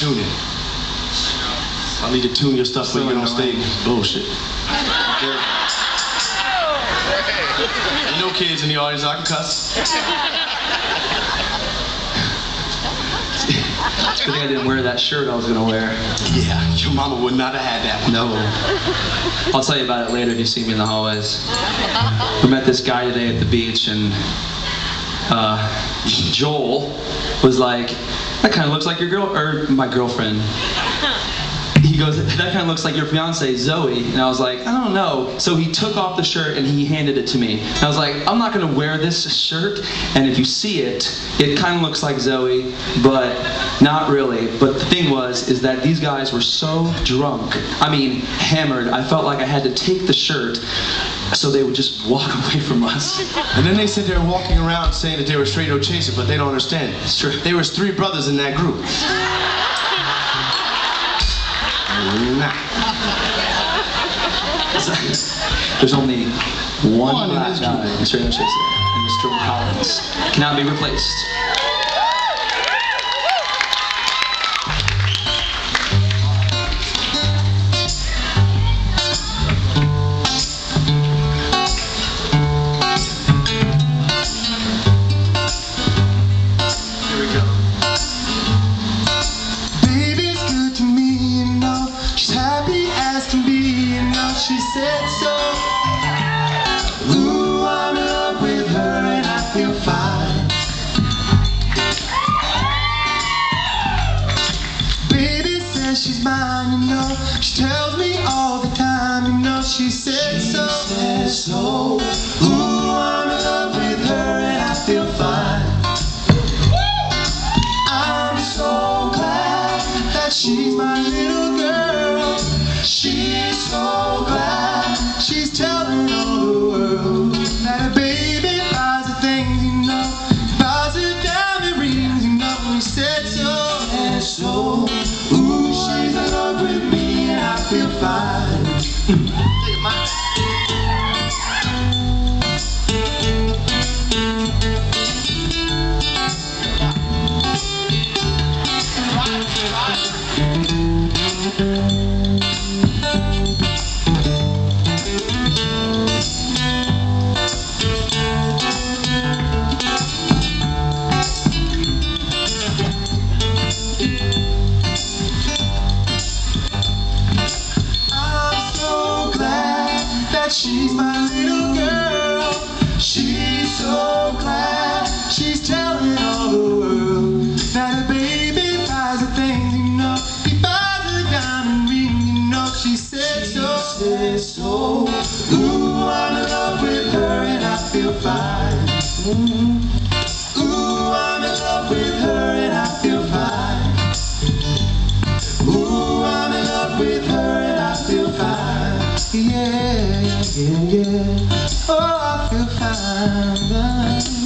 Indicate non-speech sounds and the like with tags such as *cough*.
tuning. I need to tune your stuff when you get on stage. Bullshit. *laughs* Ain't no kids in the audience. I can cuss. It's a good thing I didn't wear that shirt I was gonna wear. Yeah, your mama would not have had that one. No. I'll tell you about it later if you see me in the hallways. We met this guy today at the beach, and uh, Joel was like, "That kind of looks like your girl or my girlfriend." *laughs* He goes, "That kind of looks like your fiance Zoe," and I was like, "I don't know." So he took off the shirt and he handed it to me. And I was like, "I'm not gonna wear this shirt, and if you see it, it kind of looks like Zoe, but not really." But the thing was, is that these guys were so drunk. I mean, hammered. I felt like I had to take the shirt so they would just walk *laughs* away from us. And then they sit there walking around saying that they were straight no chaser, but they don't understand. It's true. There was three brothers in that group. Nah. There's only one, One in black guy in Straight No Chaser, and Mr. Collins cannot be replaced. Says she's mine, you know. She tells me all the time, you know. She said so. Says so. Ooh, I'm in love with her and I feel fine. I'm so glad that she's my little girl. She's so glad she's telling all the world that a baby buys the things, you know, buys her diamond rings, you know. We said so and so. Ooh, she's in love with me and I feel fine. She's my little girl. She's so glad she's telling all the world that a baby buys her things, you know. He buys her diamond ring, you know. She said so. Says so. Ooh, I'm in love with her and I feel fine. Ooh, In your, oh, I feel fine.